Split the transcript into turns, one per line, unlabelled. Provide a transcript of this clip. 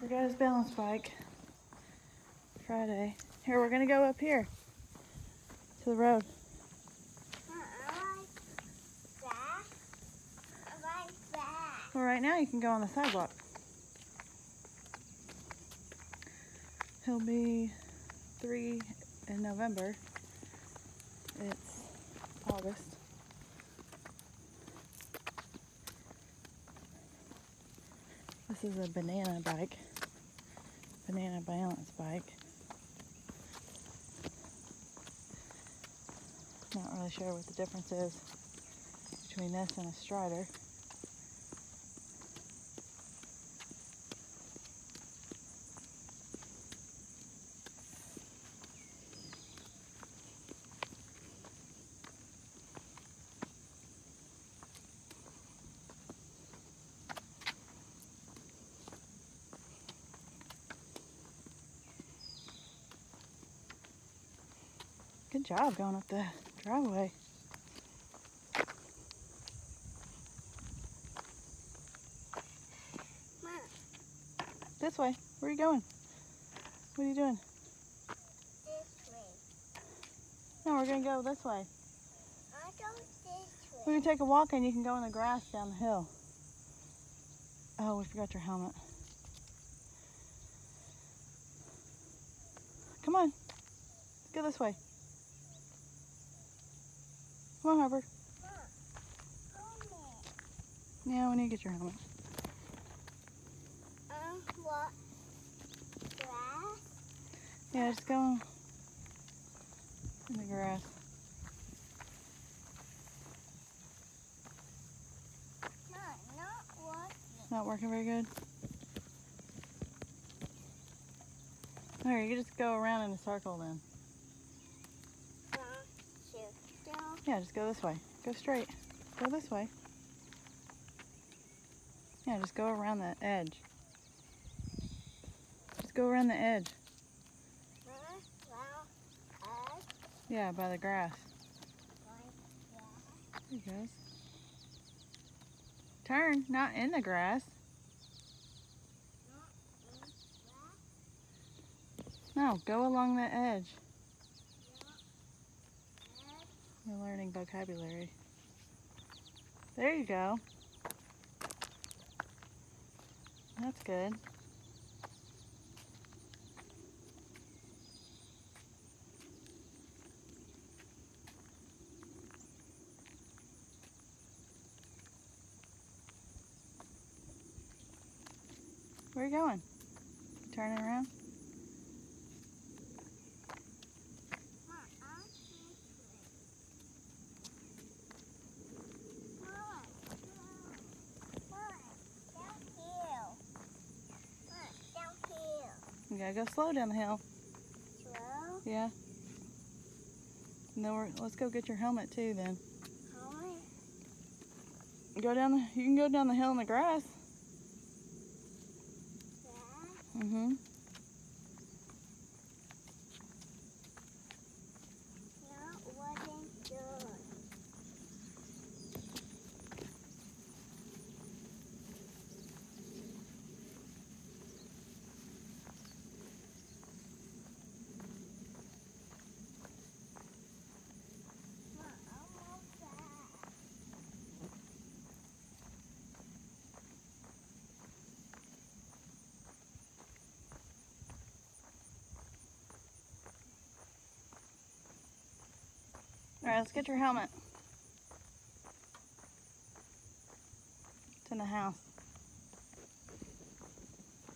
Forgot his balance bike. Friday. Here, we're gonna go up here to the road. Well, right now you can go on the sidewalk. He'll be three in November. It's August. This is a banana bike, banana balance bike. Not really sure what the difference is between this and a strider. Good job going up the driveway. Mom. This way. Where are you going? What are you doing? This way. No, we're gonna go this way. I'll go this way. We can take a walk and you can go in the grass down the hill. Oh, we forgot your helmet. Come on. Let's go this way. Come on, Harper. Yeah, need to get your helmet.
what? Grass?
Yeah, just go in the grass.
No, not working.
Not working very good. Alright, you just go around in a circle then. Yeah, just go this way. Go straight. Go this way. Yeah, just go around the edge. Just go around the edge. Yeah, by the grass. There he goes. Turn, not in the grass. No, go along the edge. We're learning vocabulary. There you go. That's good. Where are you going? Turning around? You gotta go slow down the hill. Slow? Yeah. And then we're, let's go get your helmet too then. Helmet? Go down the, you can go down the hill in the grass. Mm-hmm. Let's get your helmet. It's in the house.